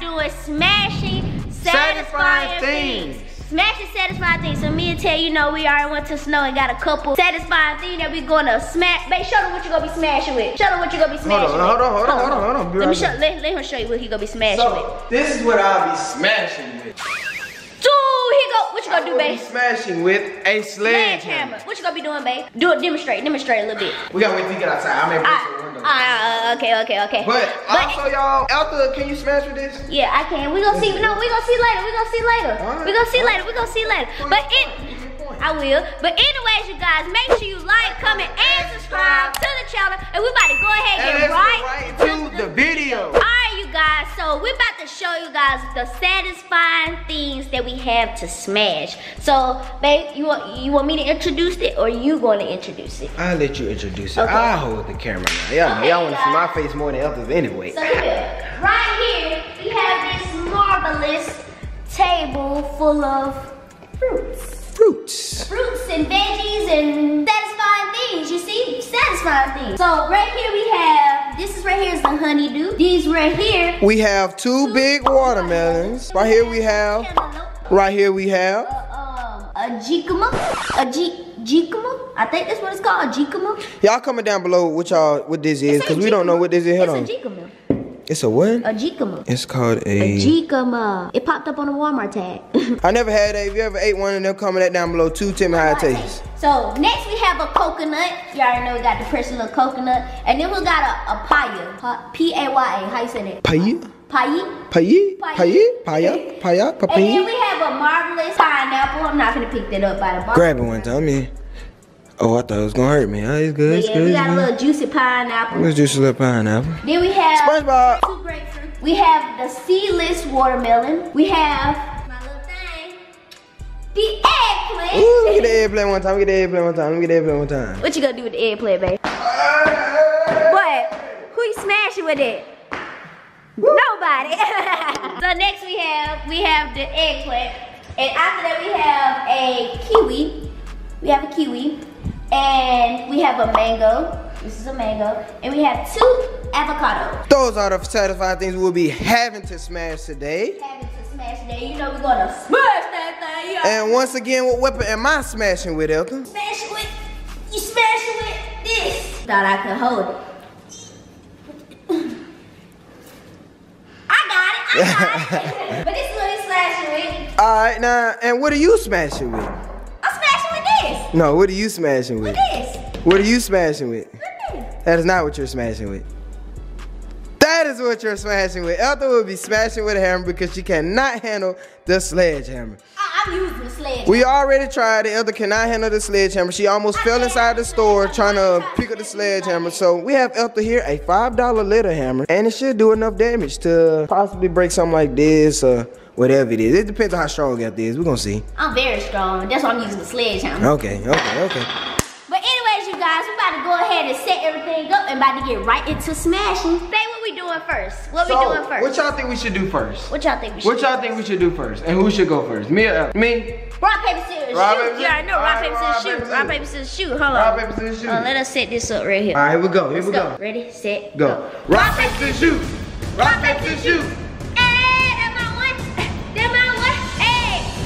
doing smashing satisfying, Satisfying things. things. Smashing satisfying things. So me and Tay, you know, we already went to snow and got a couple satisfying things that we gonna smash. Babe, show them what you gonna be smashing with. Show them what you gonna be smashing on, hold on, hold on, hold on, hold on. Be Let me show. Let, let him show you what he gonna be smashing with. This is what I'll be smashing Dude, go. What you gonna do, I'll be babe? smashing with a sledgehammer. Sledgehammer. What you gonna be doing, babe? Do it. Demonstrate. Demonstrate a little bit. We gotta wait till you get outside. I may break Ah, the window. ah, okay, okay, okay. But also, y'all, Alta, can you smash with this? yeah, I can. We gonna see. No, we gonna see later. We gonna see later. Alright. We gonna see later. We gonna see later. But it. I will. But anyways, you guys, make sure you like, comment, and subscribe to the channel. And we about to go ahead and And get right, right to the video. To show you guys the satisfying things that we have to smash. So, babe, you want you want me to introduce it, or you going to introduce it? I'll let you introduce it. Okay. I'll hold the camera now. Y'all Okay, y'all wanna see my face more than others anyway. So here, right here, we have this marvelous table full of fruits. Fruits. Fruits and veggies and satisfying things, you see? Satisfying things. So right here we have, this is right here is the honeydew. These right here. We have two big watermelons. Right here we have, Cantaloupe. right here we have. Uh, um, a jicama. A ji- jicama? I think that's what it's called, a jicama. Y'all comment down below what y'all what this is, cause we don't know what this is. Hold on. A jicama. It's a what? A jicama. It's called A a. jicama. It popped up on the Walmart tag. I never had that. If you ever ate one of them, comment that down below too. Tell me how it tastes. So next we have a coconut. You already know we got the precious little coconut. And then we got a, a paya. P A Y A. How you say that? Paya, Paya. paya, Paya. paya, paya, paya, And then we have a marvelous pineapple. I'm not gonna pick that up by the bar. Grab it one time, man. Oh, I thought it was gonna hurt me. Oh, it's good. But It's yeah, good. we got a little juicy pineapple. Let's just a little pineapple. Then we have SpongeBob. two grapefruit. We have the seedless watermelon. We have my little thing. The eggplant. Ooh, let me get the eggplant one time. Let me get the eggplant one time. Let me get the eggplant one time. What you gonna do with the eggplant, babe? What? Who you smashing with it? Nobody. so next we have we have the eggplant, and after that we have a kiwi. We have a kiwi, and we have a mango. This is a mango, and we have two avocados. Those are the satisfying things we'll be having to smash today. Having to smash that, you know we're gonna smash that thing. Yeah. And once again, what weapon am I smashing with, Elton? Smash it with, you smash it with this. Thought I could hold it. I got it, I got it. but this is what he's smashing with. All right, now, and what are you smashing with? I'm smashing with this. No, what are you smashing with? This. What are you smashing with? That is not what you're smashing with. That is what you're smashing with. Elton will be smashing with a hammer because she cannot handle the sledgehammer. I, I'm using the sledge. We already tried it. Elton cannot handle the sledgehammer. She almost fell inside the store trying to pick up the sledgehammer. So we have Elton here, a $5 little hammer, and it should do enough damage to possibly break something like this or whatever it is. It depends on how strong Elton is. We're gonna see. I'm very strong. That's why I'm using the sledgehammer. Okay, okay, okay. But anyways, you guys, we about to go ahead and set everything up and about to get right into smashing. Say what we doing first. What we doing first? what y'all think we should do first? What y'all think we should What y'all think we should do first? And who should go first? Me or Elton? Me? Rock, paper, scissors, Rock, shoot. paper, You already know rock, paper, scissors, shoot. paper, Rock, paper, scissors, shoot. Hold on. Rock, paper, scissors, shoot. Uh, let us set this up right here. All right, here we go. Here Let's we go. go. Ready, set, Go. Rock, paper, scissors, shoot. Rock, paper, scissors, shoot.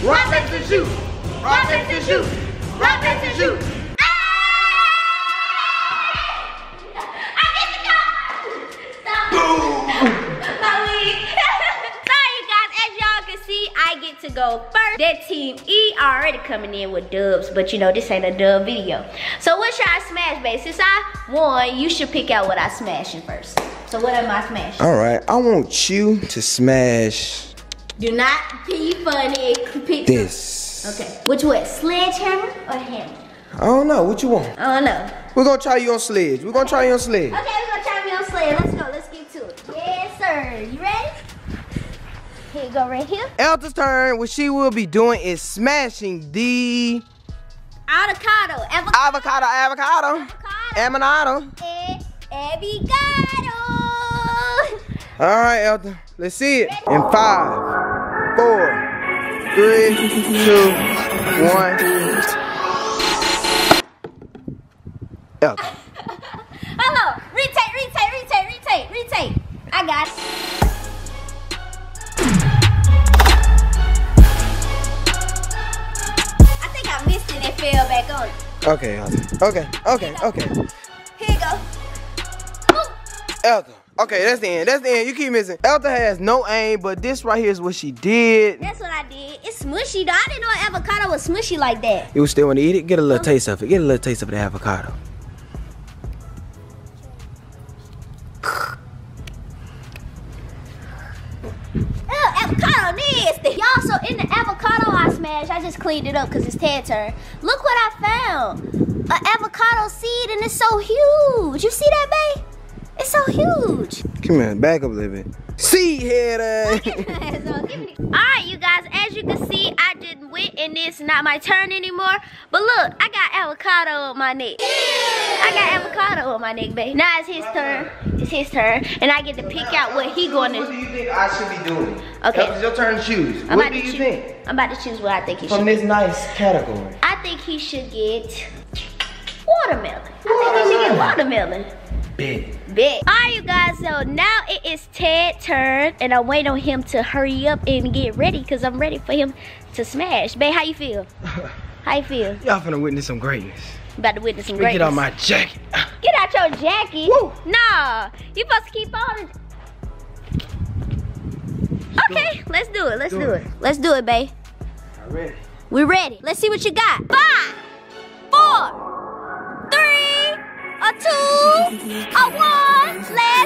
Hey. Rock, paper, scissors, shoot. Rock, paper, scissors, shoot. Rock, paper, scissors, shoot. I get to go. Stop. My you guys. As y'all can see, I get to go first. That team E already coming in with dubs, but you know this ain't a dub video. So what should I smash, babe? Since I won, you should pick out what I smashing first. So what am I smashing? All right, I want you to smash Do not be funny. Pick this. Okay. Which one? Sledgehammer or hammer? I don't know. What you want? I don't know. We're gonna try you on sledge. We're gonna try you on sledge. Okay, we're gonna try me on sled. Let's go. Let's get to it. Yes, sir. You ready? Here you go, right here. Elta's turn. What she will be doing is smashing the Avocado. Avocado. avocado, avocado, Avocado. Eh, Avocado. All right, Elton. Let's see it. In five, four, three, two, one. Hold on. Retake, retake, retake, retake, retake. I got it. I think I missed it and fell back on it. Okay, Okay, okay, okay. Here you go. Elta. Okay, that's the end. That's the end. You keep missing. Elta has no aim, but this right here is what she did. That's what I did. It's smushy though. I didn't know avocado was smushy like that. You still want to eat it? Get a little um, taste of it. Get a little taste of the avocado. Avocado nasty. Y'all, so in the avocado I smashed, I just cleaned it up because it's Ted turn. Look what I found. An avocado seed and it's so huge. You see that, babe? It's so huge. Come here, back up a little bit. See here. So, All right, you guys. As you can see, I just went and it's not my turn anymore. But look, I got avocado on my neck. I got avocado on my neck, babe. Now it's his turn. It's his turn, and I get to pick out what he going to do. What do you think I should be doing? Okay. Elta, It's your turn to choose. I'm what do you choo- think? I'm about to choose what I think he From should. this nice category. I think he should get watermelon. I think he should get watermelon. Big. Big. All right, you guys. So now it is Ted's turn, and I'm waiting on him to hurry up and get ready, cause I'm ready for him to smash. Babe, how you feel? How you feel? Y'all finna witness some greatness. About to witness some greatness. get on my jacket. Get out your jacket. Woo. Nah, you supposed to keep on. Okay, let's do it. Let's Do do it. it. Let's do it, babe. Ready. We're ready. Let's see what you got. Five, four, a two, a one. Let's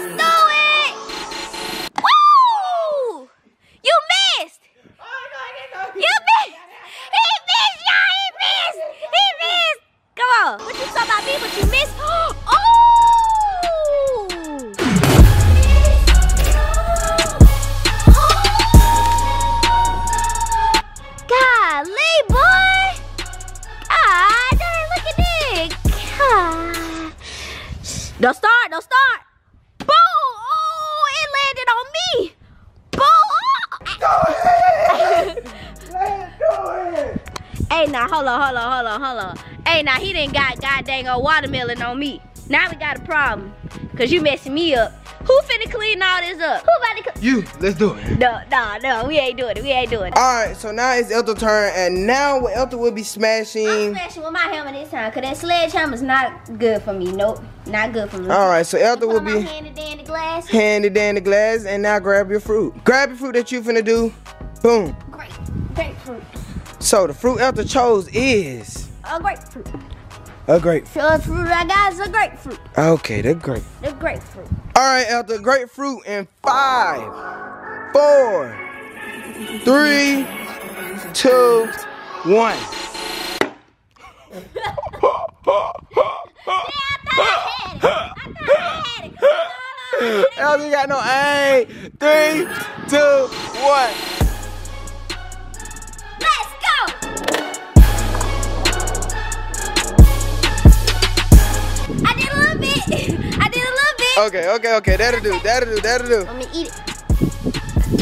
he didn't got god dang old watermelon on me. Now we got a problem. Cause you messing me up. Who finna clean all this up? Who about to clean? You, let's do it. No, no, no, we ain't doing it. We ain't doing it. Alright, so now it's Elta's turn, and now what Elta will be smashing. I'm smashing. smashing with my hammer this time, cause that sledgehammer's not good for me. Nope, not good for me. Alright, so Elta will on my be handy dandy glass. handy dandy glass, and now grab your fruit. Grab your fruit that you finna do. Boom. Great, grapefruit. So the fruit Elta chose is A grapefruit. A grapefruit. So the fruit I got is a grapefruit. Okay, the grape. The grapefruit. Alright, Elta, grapefruit in five, four, three, two, one. Elta got no aim. Three, two, one. Did a little bit. Okay, okay, okay. That'll do. That'll do. That'll do. Let me eat it.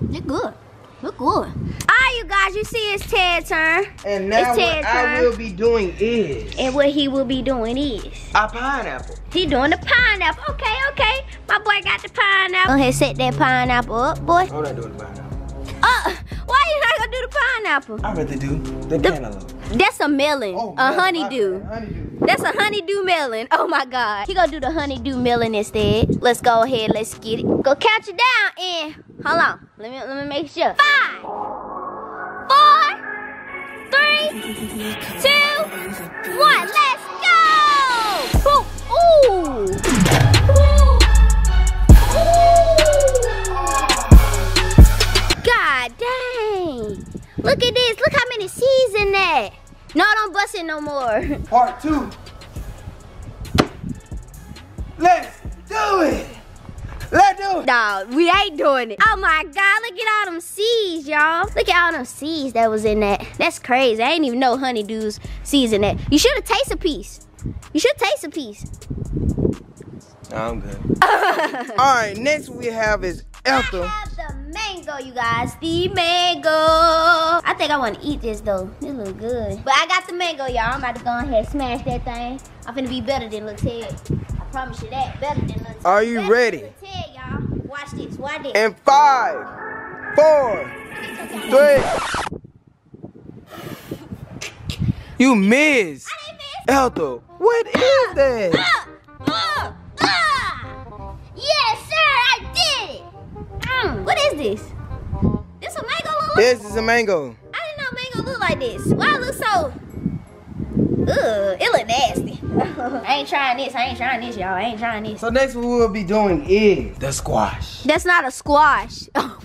Look good. Look good. All right, you guys. You see it's Ted's turn. And now It's what Ted's I turn. will be doing is And what he will be doing is a pineapple. he doing the pineapple. Okay, okay. My boy got the pineapple. Go ahead, set that pineapple up, boy. I'm not doing the pineapple. Uh, the pineapple? I'd rather do the cantaloupe. That's a melon. Oh, a honeydew. Honeydew. That's a honeydew melon. Oh my god. He gonna do the honeydew melon instead. Let's go ahead, let's get it. Go count it down and hold on. Let me let me make sure. Five, four, three, two, one. Let's go! Ooh, ooh. God dang. Look at this. Look how many C's in that. No, don't bust it no more. Part two. Let's do it. Let's do it. Dog, we ain't doing it. Oh my God, look at all them seeds, y'all. Look at all them seeds that was in that. That's crazy. I ain't even know honeydews seeds in that. You should have tasted a piece. You should taste a piece. I'm good. All right, next we have is I Elta. have the mango you guys. The mango. I think I want to eat this though. This look good. But I got the mango, y'all. I'm about to go ahead and smash that thing. I'm finna be better than Lil Ted. I promise you that. Better than Lil Ted. Are you Better ready? Ted, y'all. Watch this. Watch this. And five, four, three. You missed. I didn't miss. Elto, what is that? This? This a mango look like? This is a mango. I didn't know mango look like this. Why it look so? Ugh, it look nasty. I ain't trying this. I ain't trying this, y'all. I ain't trying this. So next what we'll be doing is the squash. That's not a squash. Oh,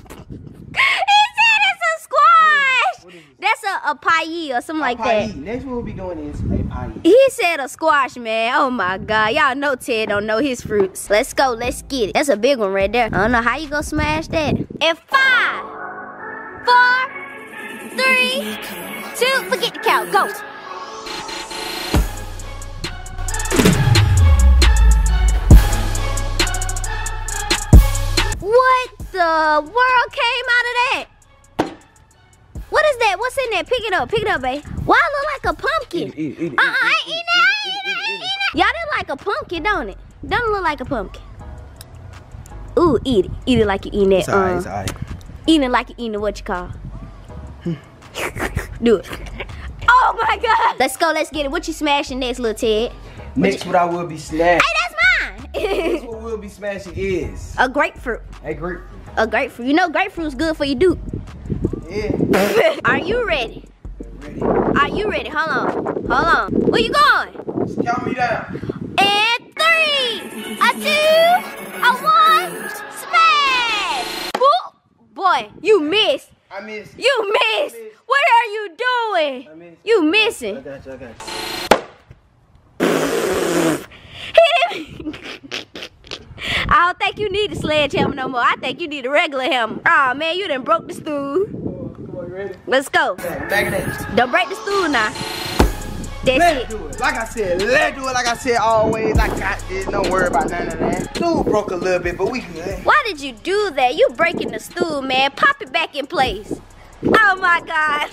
he said it's a squash. That's a, a pie or something like Pie. that. Next one we'll be doing is a pie. He said a squash, man. Oh my God. Y'all know Ted don't know his fruits. Let's go. Let's get it. That's a big one right there. I don't know how you gonna smash that. And five, four, three, two, forget the count. Go. What the world came out of that? What is that? What's in there? Pick it up. Pick it up, babe. Why it look like a pumpkin? Eat it, eat it, eat it, Uh-uh, eat I ain't eating that. I ain't eating that. I ain't eating that. Y'all didn't like a pumpkin, don't it? Don't look like a pumpkin. Ooh, eat it. Eat it like you eating that. It's alright, um, it's alright. eating it like you eating what you call. Do it. Oh my God. Let's go. Let's get it. What you smashing next, little Ted? Next what I will be smashing. Hey, that's Next mine. what we'll be smashing is a grapefruit. a grape. A grapefruit. You know grapefruit's good for you, dude. Yeah. Are you ready? Ready? Are you ready? Hold on. Hold on. Where you going? Just count me down. And three, a two, a one, smash! Boop. Boy, you missed. I missed. You missed. What are you doing? I missed. You missing. I got you, I got you. Hit him. I don't think you need a sledgehammer no more. I think you need a regular hammer. Oh man, you done broke the stool. Come on, you ready? Let's go. Back back that. Don't break the stool now. That's Let's it. do it. Like I said, let's do it like I said always. I got this. Don't worry about none of that. Stool broke a little bit, but we good. Why did you do that? You breaking the stool, man. Pop it back in place. Oh my God.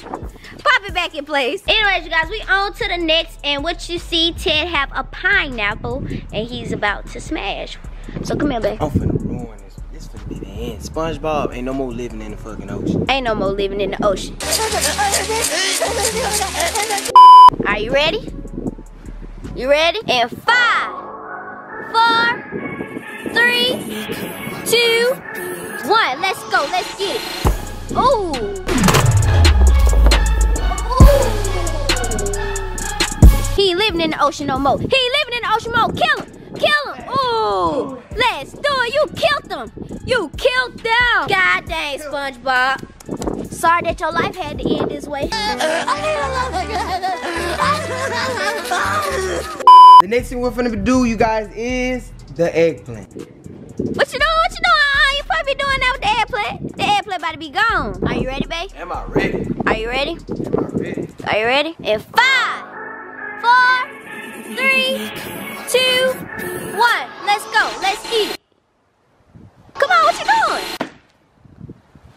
Pop it back in place. Anyways, you guys, we on to the next. And what you see, Ted have a pineapple. And he's about to smash. So come here, babe. I'm finna ruin this. SpongeBob ain't no more living in the fucking ocean. Ain't no more living in the ocean. Are you ready? You ready? And five, four, three, two, one. Let's go. Let's get it. Ooh. He ain't living in the ocean no more. He living in the ocean no more. Kill him. Kill him. Ooh. Let's do it. You killed him. You killed them. God dang, SpongeBob. Sorry that your life had to end this way. The next thing we're finna do, you guys, is the eggplant. What you doing? What you doing? Uh, you probably doing that with the eggplant. The eggplant about to be gone. Are you ready, babe? Am I ready? Are you ready? Am I ready? Are you ready? In five, four, three, two, one. Let's go. Let's eat it. Come on, what you doing?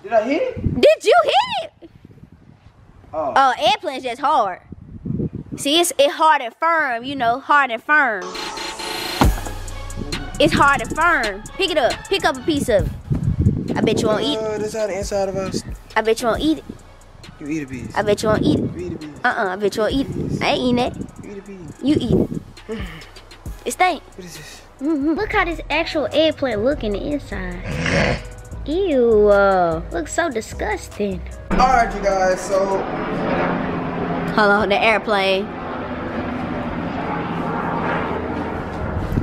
Did I hit it? Did you hit it? Oh. Oh, airplane's just hard. See, it's it hard and firm, you know, hard and firm. It's hard and firm. Pick it up. Pick up a piece of it. I bet you won't eat it. Uh, this how the inside of us. I bet you won't eat it. You eat a piece. I bet you won't eat it. You eat a piece. Uh-uh, I bet you won't eat it. I ain't eating it. You eat a piece. You eat it. It stink. What is this? hmm Look how this actual eggplant look in the inside. Ew, uh, looks so disgusting. Alright, you guys, so Hello, on, the airplane.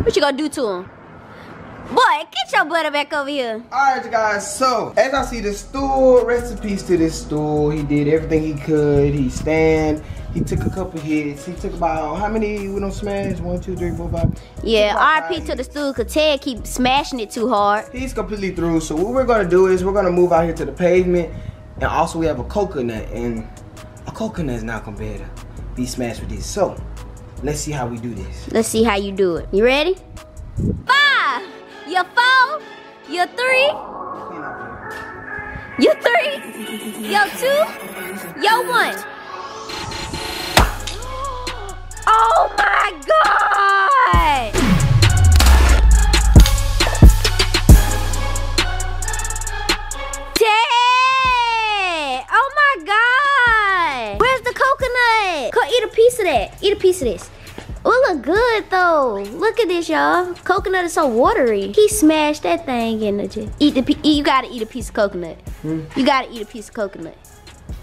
What you gonna do to him? Boy, get your butter back over here. Alright you guys, so as I see the stool, recipes to this stool. He did everything he could. He stand, he took a couple hits. He took about how many we don't smash? One, two, three, four, five. Yeah, RP to the stool cause Ted keep smashing it too hard. He's completely through. So what we're gonna do is we're gonna move out here to the pavement. And also we have a coconut and a coconut is not gonna be able to be smashed with this. So let's see how we do this. Let's see how you do it. You ready? Five, your four, your three, Clean up here. Yo, two. Yo, one. Oh my god! Oh my god! Where's the coconut? Go eat a piece of that. Eat a piece of this. Oh, look good though. Look at this, y'all. Coconut is so watery. He smashed that thing in the. gym. Eat the. You gotta eat a piece of coconut. Hmm? You gotta eat a piece of coconut.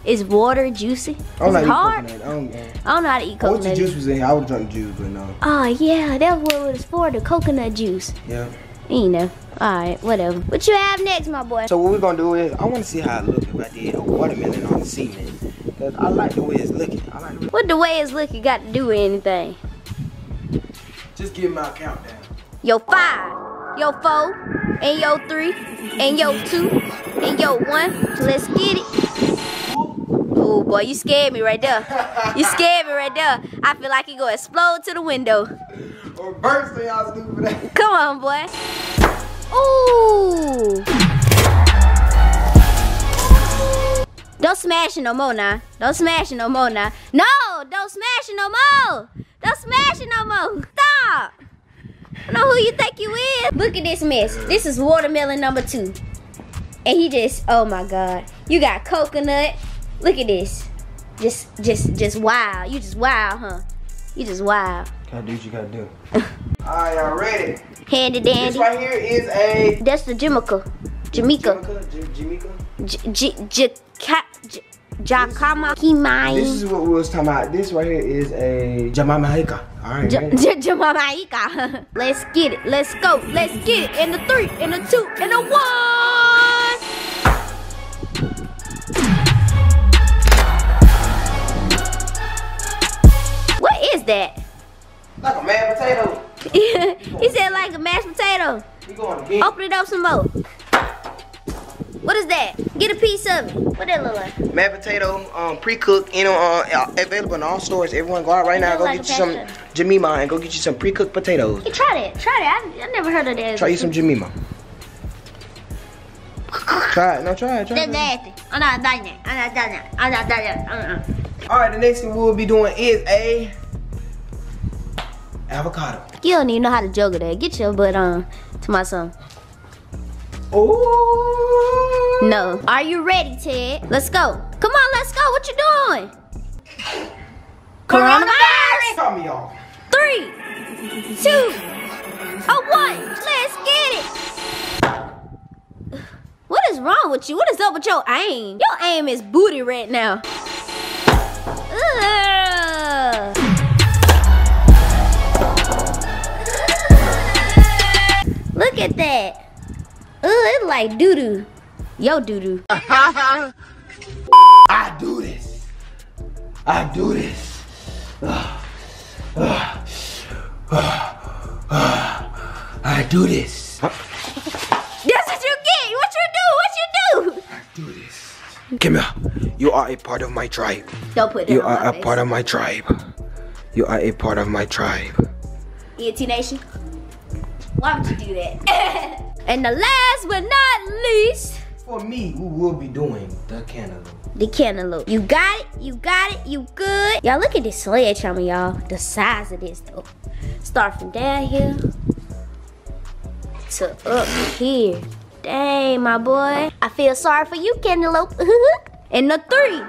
Is water juicy? I don't Is like it hard? I don't, I don't know how to eat I wish coconut. the juice was in here. I would drink juice, but no. Oh yeah, that's what it was for, the coconut juice. Yeah. You know. Alright, whatever. What you have next, my boy? So what we're gonna do is, I wanna see how it look if I did a watermelon on the cement. Cause I like the way it's looking. I like the way What the way it's looking got to do with anything? Just give my countdown. Yo five, yo four, and yo three, and yo two, and yo one. Let's get it. Boy, you scared me right there. You scared me right there. I feel like he gonna explode to the window. Or burst y'all stupid. Come on, boy. Ooh. Don't smash it no more now. Don't smash it no more now. No, don't smash it no more. Don't smash it no more. Stop. I know who you think you is. Look at this mess. This is watermelon number two. And he just, oh my God. You got coconut. Look at this. Just, just, just wild. You just wild, huh? You just wild. Gotta do what you gotta do. Alright, y'all ready? Handy dandy. This right here is a That's the Jamaica. Jamaica. Jamaica. Jamaica. J- J- J- Ka- J- Jakama Kimai. This is what we was talking about. This right here is a Jamaica. Alright, J- ready? J- Jamaica. Let's get it. Let's go. Let's get it. In the three, in the two, in the one. That? Like a mashed potato. he said like a mashed potato. Going. Open it up some more. What is that? Get a piece of it. What that look like? Mashed potato, um, pre-cooked, you know, uh, available in all stores. Everyone go out right now, go like get you some passion. Jemima and go get you some pre-cooked potatoes. Hey, try that. Try that. I, I never heard of that. Try you some Jemima. Try it. No, try it. Try That's it. nasty. I'm not done yet. I'm not done yet. I'm not done yet. Uh-uh. All right, the next thing we'll be doing is a avocado. You don't even know how to juggle that. Get your butt on to my son. Oh. No. Are you ready, Ted? Let's go. Come on, let's go. What you doing? Coronavirus. Cut me off. Three, two, a one. Let's get it. What is wrong with you? What is up with your aim? Your aim is booty right now. Ugh. Look at that. Ugh, it's like doo doo. Yo doo doo. I do this. I do this. I do this. That's what you get. What you do? What you do? I do this. Come here. You are a part of my tribe. Don't put that You are a face. part of my tribe. You are a part of my tribe. E&T Nation. Why would you do that? and the last but not least, For me, we will be doing the cantaloupe. the cantaloupe. You got it, you got it, you good. Y'all look at this sledgehammer, y'all. The size of this though. Start from down here to up here. Dang, my boy. I feel sorry for you, cantaloupe. and a three.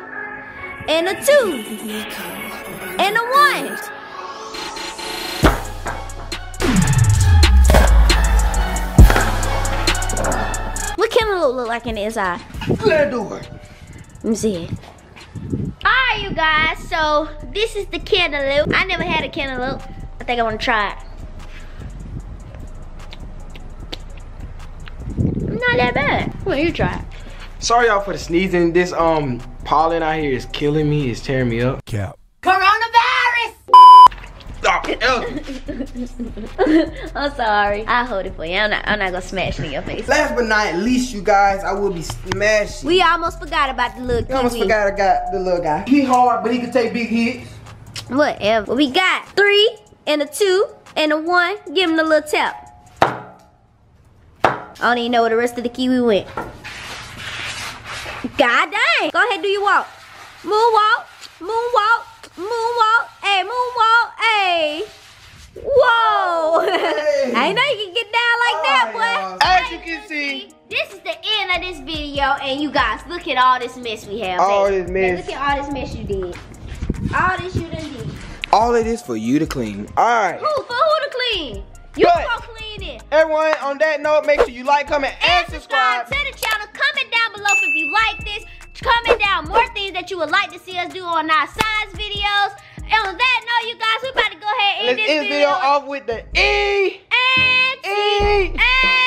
And a two. And a one. What cantaloupe look like in his eye? Let's do it. Let me see it. Alright, you guys. So, this is the cantaloupe. I never had a cantaloupe. I think I want to try it. Not that bad. Why don't you try it? Sorry y'all for the sneezing. This um pollen out here is killing me. It's tearing me up. Cap. Coronavirus! Oh, ew. I'm sorry. I'll hold it for you. I'm not, I'm not gonna smash it in your face. Last but not least, you guys, I will be smashing. We almost forgot about the little We almost forgot I got the little guy. He hard, but he can take big hits. Whatever. We got three and a two and a one. Give him the little tap. I don't even know where the rest of the kiwi went. God dang. Go ahead, do your walk. Moonwalk, moonwalk, moonwalk, hey, moonwalk, hey. Whoa. Hey. I know you can get down like that, oh, boy. As you can see, This is the end of this video, and you guys, look at all this mess we have. All babe. this mess. Look at all this mess you did. All this you done did. all of this for you to clean. All right. Who, for who to clean? You Good. gonna clean it. Everyone, on that note, make sure you like, comment, and and subscribe subscribe. to the channel. Comment down below if you like this. Comment down more things that you would like to see us do on our science videos. And on that note, you guys, we about to go ahead and end Let's this end this video off with the E. And E.